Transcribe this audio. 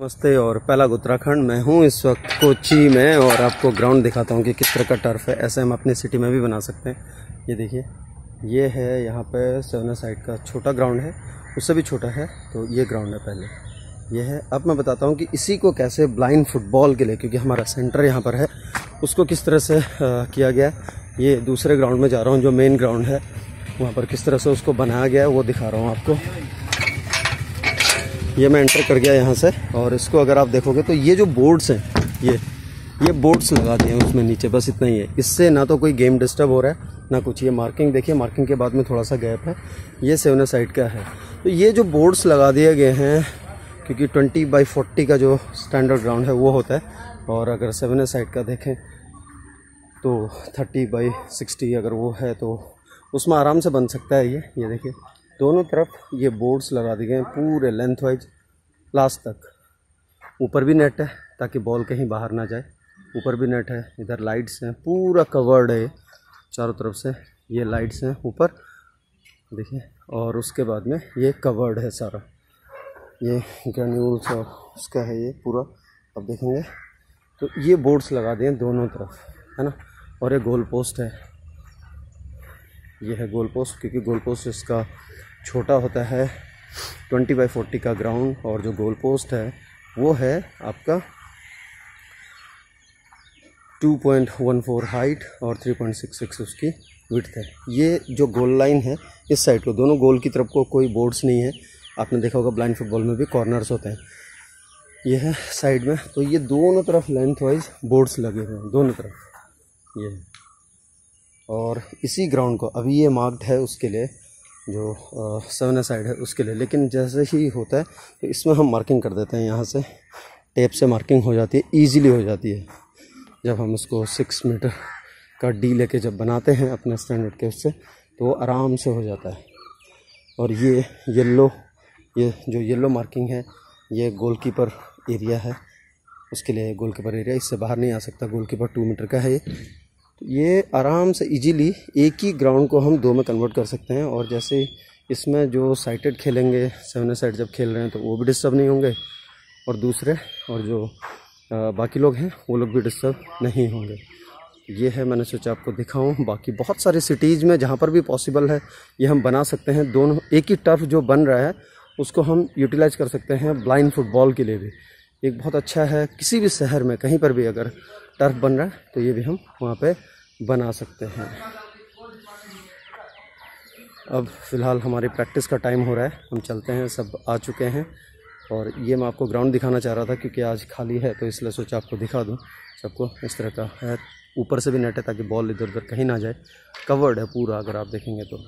नमस्ते और पहला उत्तराखंड मैं हूँ। इस वक्त कोची में और आपको ग्राउंड दिखाता हूँ कि किस तरह का टर्फ है, ऐसे हम अपनी सिटी में भी बना सकते हैं। ये देखिए, ये है यहाँ पे सेवना साइड का छोटा ग्राउंड है, उससे भी छोटा है तो ये ग्राउंड है पहले। ये है, अब मैं बताता हूँ कि इसी को कैसे ब्लाइंड फुटबॉल के लिए, क्योंकि हमारा सेंटर यहाँ पर है, उसको किस तरह से किया गया ये दूसरे ग्राउंड में जा रहा हूँ, जो मेन ग्राउंड है, वहाँ पर किस तरह से उसको बनाया गया है, वो दिखा रहा हूँ आपको। ये मैं एंटर कर गया यहाँ से, और इसको अगर आप देखोगे तो ये जो बोर्ड्स हैं, ये ये बोर्ड्स लगा दिए हैं उसमें नीचे, बस इतना ही है। इससे ना तो कोई गेम डिस्टर्ब हो रहा है, ना कुछ। ये मार्किंग देखिए मार्किंग के बाद में थोड़ा सा गैप है। ये सेवन साइड का है। तो ये जो बोर्ड्स लगा दिए गए हैं, क्योंकि ट्वेंटी बाई फोर्टी का जो स्टैंडर्ड ग्राउंड है, वो होता है। और अगर सेवन साइड का देखें तो थर्टी बाई सिक्सटी अगर वो है तो उसमें आराम से बन सकता है ये। ये देखिए दोनों तरफ़ ये बोर्ड्स लगा दिए गए पूरे लेंथ वाइज लास्ट तक। ऊपर भी नेट है, ताकि बॉल कहीं बाहर ना जाए। ऊपर भी नेट है, इधर लाइट्स हैं, पूरा कवर्ड है चारों तरफ़ से। ये लाइट्स हैं ऊपर, देखिए, और उसके बाद में ये कवर्ड है सारा। ये ग्रेन्यूल्स और उसका है ये पूरा अब देखेंगे। तो ये बोर्ड्स लगा दिए दोनों तरफ़, है ना? और ये गोल पोस्ट है। ये है गोल पोस्ट क्योंकि गोल पोस्ट इसका छोटा होता है ट्वेंटी बाई फोर्टी का ग्राउंड और जो गोल पोस्ट है, वो है आपका two point one four height और थ्री पॉइंट सिक्स सिक्स उसकी विथ है। ये जो गोल लाइन है, इस साइड को, दोनों गोल की तरफ़ को कोई बोर्ड्स नहीं है। आपने देखा होगा ब्लाइंड फुटबॉल में भी कॉर्नर्स होते हैं। ये है साइड में तो ये दोनों तरफ़ लेंथ वाइज बोर्ड्स लगे हुए हैं, दोनों तरफ़। ये और इसी ग्राउंड को, अभी ये मार्क्ड है उसके लिए, जो सेवन साइड है उसके लिए। लेकिन जैसे ही होता है तो इसमें हम मार्किंग कर देते हैं, यहाँ से टेप से मार्किंग हो जाती है ईजीली हो जाती है। जब हम इसको सिक्स मीटर का डी लेके जब बनाते हैं अपने स्टैंडर्ड के उससे तो वो आराम से हो जाता है। और ये येल्लो ये जो येल्लो मार्किंग है, ये गोलकीपर एरिया है। उसके लिए गोलकीपर एरिया इससे बाहर नहीं आ सकता गोलकीपर टू मीटर का है ये। ये आराम से इजीली एक ही ग्राउंड को हम दो में कन्वर्ट कर सकते हैं और जैसे इसमें जो साइटेड खेलेंगे सेवन साइड जब खेल रहे हैं तो वो भी डिस्टर्ब नहीं होंगे और दूसरे और जो बाकी लोग हैं, वो लोग भी डिस्टर्ब नहीं होंगे। ये है मैंने सोचा आपको दिखाऊँ। बाकी बहुत सारे सिटीज़ में जहाँ पर भी पॉसिबल है, ये हम बना सकते हैं। दोनों, एक ही टर्फ जो बन रहा है, उसको हम यूटिलाइज कर सकते हैं ब्लाइंड फुटबॉल के लिए भी। एक बहुत अच्छा है, किसी भी शहर में, कहीं पर भी अगर टर्फ बन रहा है तो ये भी हम वहाँ पे बना सकते हैं। अब फ़िलहाल हमारी प्रैक्टिस का टाइम हो रहा है, हम चलते हैं, सब आ चुके हैं। और ये मैं आपको ग्राउंड दिखाना चाह रहा था, क्योंकि आज खाली है तो इसलिए सोचा आपको दिखा दूँ। सबको इस तरह का है, ऊपर से भी नेट है, ताकि बॉल इधर उधर कहीं ना जाए। कवर्ड है पूरा, अगर आप देखेंगे तो।